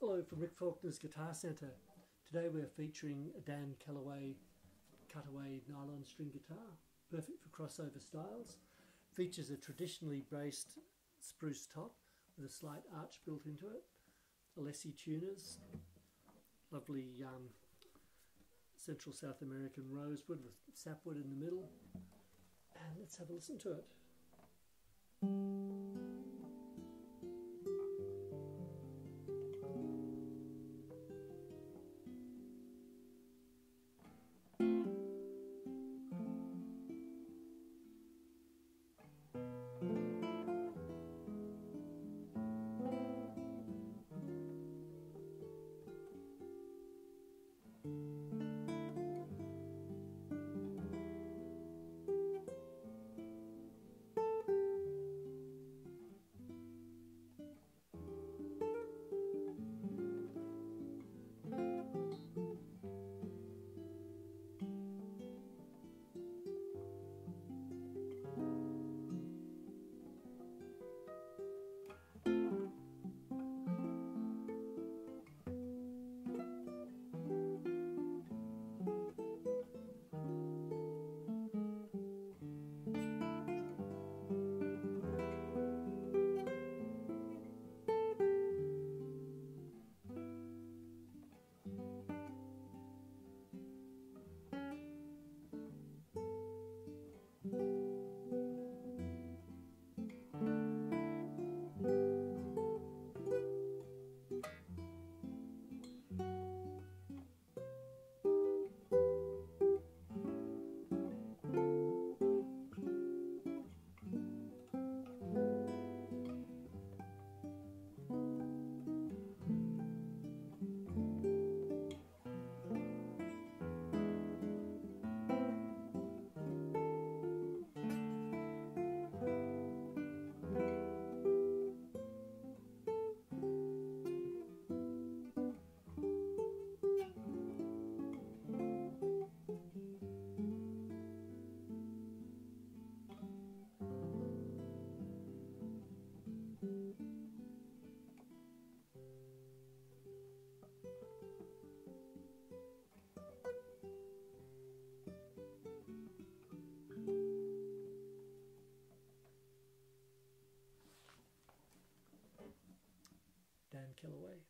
Hello from Rick Falkiner's Guitar Centre. Today we're featuring a Dan Kellaway cutaway nylon string guitar, perfect for crossover styles. Features a traditionally braced spruce top with a slight arch built into it, Alessi tuners, lovely um, Central South American rosewood with sapwood in the middle. And let's have a listen to it. you. Kellaway.